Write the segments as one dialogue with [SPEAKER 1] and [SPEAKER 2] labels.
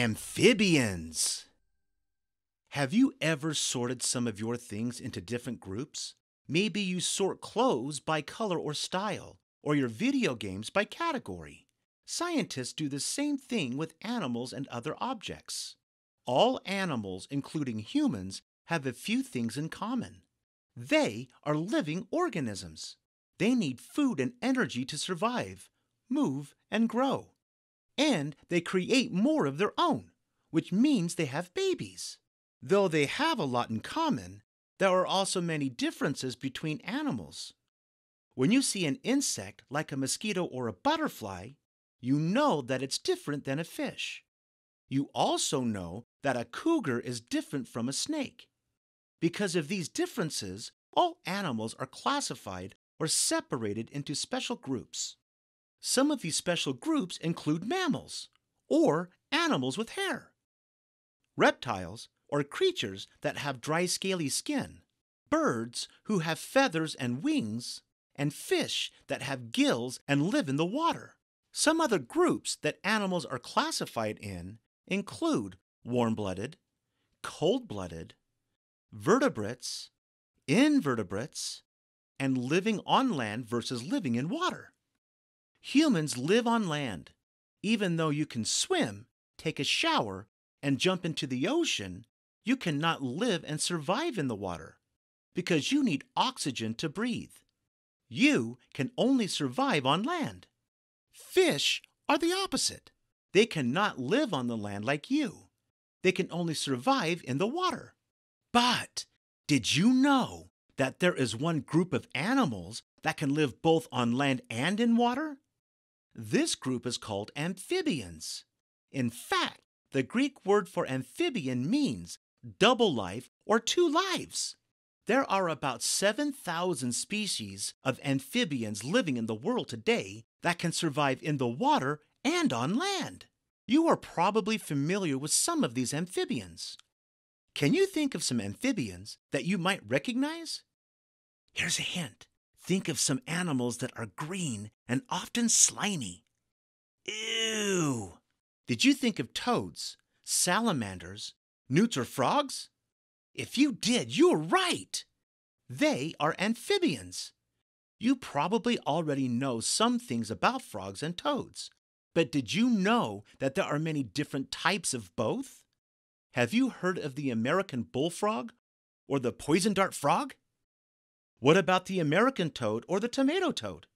[SPEAKER 1] Amphibians. Have you ever sorted some of your things into different groups? Maybe you sort clothes by color or style, or your video games by category. Scientists do the same thing with animals and other objects. All animals, including humans, have a few things in common. They are living organisms. They need food and energy to survive, move, and grow and they create more of their own, which means they have babies. Though they have a lot in common, there are also many differences between animals. When you see an insect like a mosquito or a butterfly, you know that it's different than a fish. You also know that a cougar is different from a snake. Because of these differences, all animals are classified or separated into special groups. Some of these special groups include mammals or animals with hair, reptiles or creatures that have dry, scaly skin, birds who have feathers and wings, and fish that have gills and live in the water. Some other groups that animals are classified in include warm blooded, cold blooded, vertebrates, invertebrates, and living on land versus living in water. Humans live on land. Even though you can swim, take a shower, and jump into the ocean, you cannot live and survive in the water because you need oxygen to breathe. You can only survive on land. Fish are the opposite. They cannot live on the land like you. They can only survive in the water. But did you know that there is one group of animals that can live both on land and in water? This group is called amphibians. In fact, the Greek word for amphibian means double life or two lives. There are about 7,000 species of amphibians living in the world today that can survive in the water and on land. You are probably familiar with some of these amphibians. Can you think of some amphibians that you might recognize? Here's a hint Think of some animals that are green and often slimy. Ew! Did you think of toads, salamanders, newts, or frogs? If you did, you're right! They are amphibians. You probably already know some things about frogs and toads, but did you know that there are many different types of both? Have you heard of the American bullfrog or the poison dart frog? What about the American toad or the tomato toad?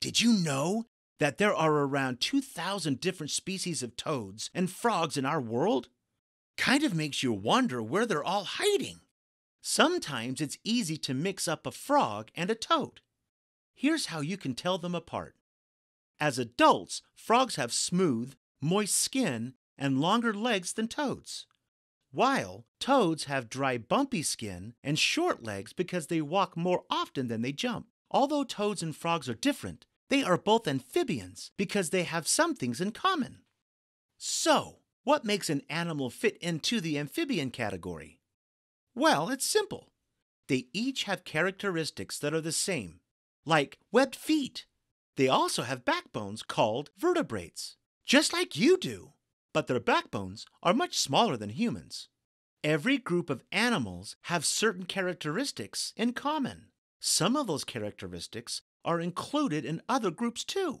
[SPEAKER 1] Did you know that there are around 2,000 different species of toads and frogs in our world? Kind of makes you wonder where they're all hiding. Sometimes it's easy to mix up a frog and a toad. Here's how you can tell them apart. As adults, frogs have smooth, moist skin and longer legs than toads while toads have dry, bumpy skin and short legs because they walk more often than they jump. Although toads and frogs are different, they are both amphibians because they have some things in common. So, what makes an animal fit into the amphibian category? Well, it's simple. They each have characteristics that are the same, like webbed feet. They also have backbones called vertebrates, just like you do but their backbones are much smaller than humans. Every group of animals have certain characteristics in common. Some of those characteristics are included in other groups too,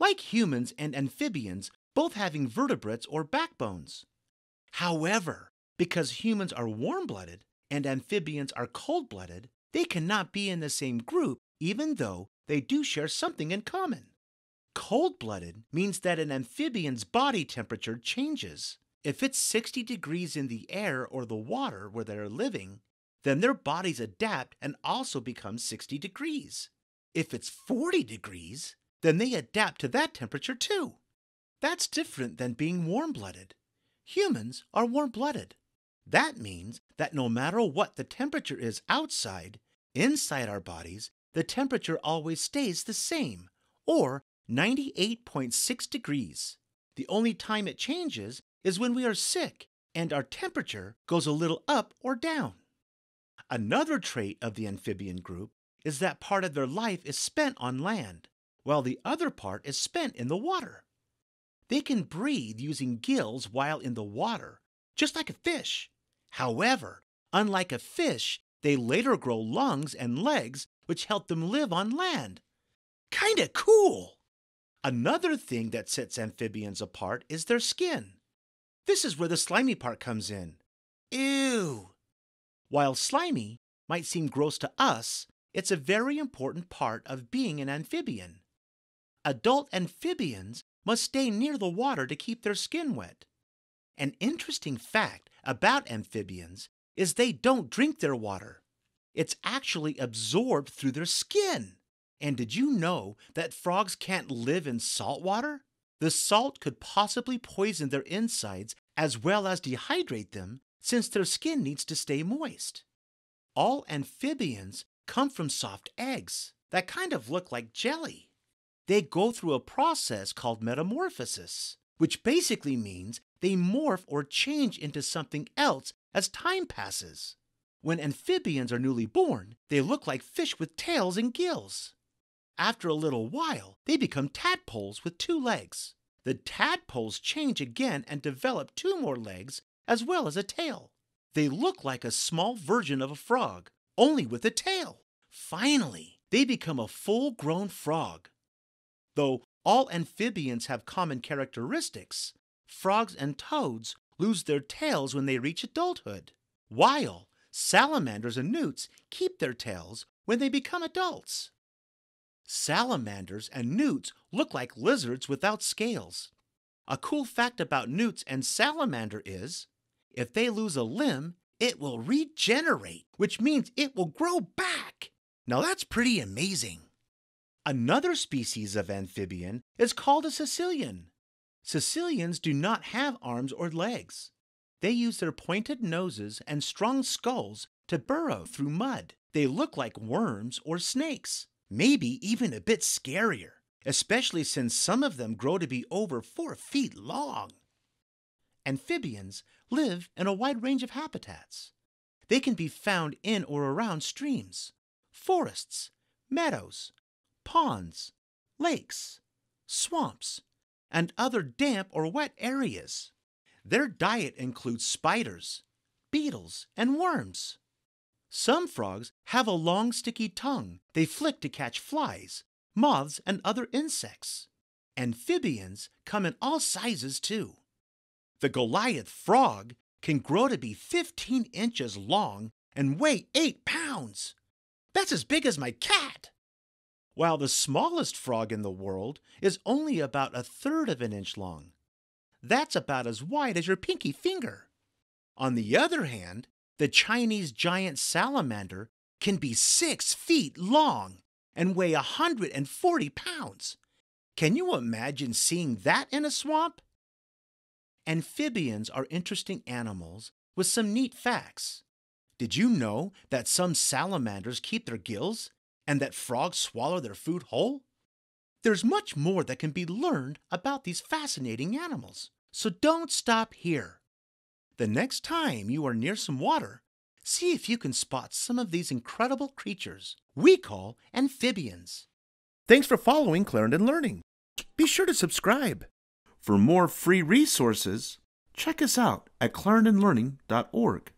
[SPEAKER 1] like humans and amphibians both having vertebrates or backbones. However, because humans are warm blooded and amphibians are cold blooded, they cannot be in the same group even though they do share something in common. Cold blooded means that an amphibian's body temperature changes. If it's 60 degrees in the air or the water where they're living, then their bodies adapt and also become 60 degrees. If it's 40 degrees, then they adapt to that temperature too. That's different than being warm blooded. Humans are warm blooded. That means that no matter what the temperature is outside, inside our bodies, the temperature always stays the same, or 98.6 degrees. The only time it changes is when we are sick and our temperature goes a little up or down. Another trait of the amphibian group is that part of their life is spent on land, while the other part is spent in the water. they can breathe using gills while in the water, just like a fish. However, unlike a fish, they later grow lungs and legs which help them live on land. Kinda cool! Another thing that sets amphibians apart is their skin. This is where the slimy part comes in. Ew! While slimy might seem gross to us, it's a very important part of being an amphibian. Adult amphibians must stay near the water to keep their skin wet. An interesting fact about amphibians is they don't drink their water. It's actually absorbed through their skin. And did you know that frogs can't live in salt water? The salt could possibly poison their insides as well as dehydrate them since their skin needs to stay moist. All amphibians come from soft eggs that kind of look like jelly. They go through a process called metamorphosis, which basically means they morph or change into something else as time passes. When amphibians are newly born, they look like fish with tails and gills. After a little while, they become tadpoles with two legs. The tadpoles change again and develop two more legs as well as a tail. They look like a small version of a frog, only with a tail. Finally, they become a full grown frog. Though all amphibians have common characteristics, frogs and toads lose their tails when they reach adulthood, while salamanders and newts keep their tails when they become adults. Salamanders and newts look like lizards without scales. A cool fact about newts and salamander is if they lose a limb, it will regenerate, which means it will grow back. Now that's pretty amazing. Another species of amphibian is called a caecilian. Caecilians do not have arms or legs. They use their pointed noses and strong skulls to burrow through mud. They look like worms or snakes, maybe even a bit scarier, especially since some of them grow to be over four feet long. Amphibians live in a wide range of habitats. They can be found in or around streams, forests, meadows, ponds, lakes, swamps, and other damp or wet areas. Their diet includes spiders, beetles, and worms. Some frogs have a long sticky tongue they flick to catch flies, moths, and other insects. Amphibians come in all sizes too. The Goliath frog can grow to be 15 inches long and weigh 8 pounds. That's as big as my cat. While the smallest frog in the world is only about a third of an inch long. That's about as wide as your pinky finger. On the other hand, the Chinese giant salamander can be six feet long and weigh 140 pounds. Can you imagine seeing that in a swamp? Amphibians are interesting animals with some neat facts. Did you know that some salamanders keep their gills and that frogs swallow their food whole? There's much more that can be learned about these fascinating animals, so don't stop here. The next time you are near some water, see if you can spot some of these incredible creatures we call amphibians. Thanks for following Clarendon Learning. Be sure to subscribe. For more free resources, check us out at clarendonlearning.org.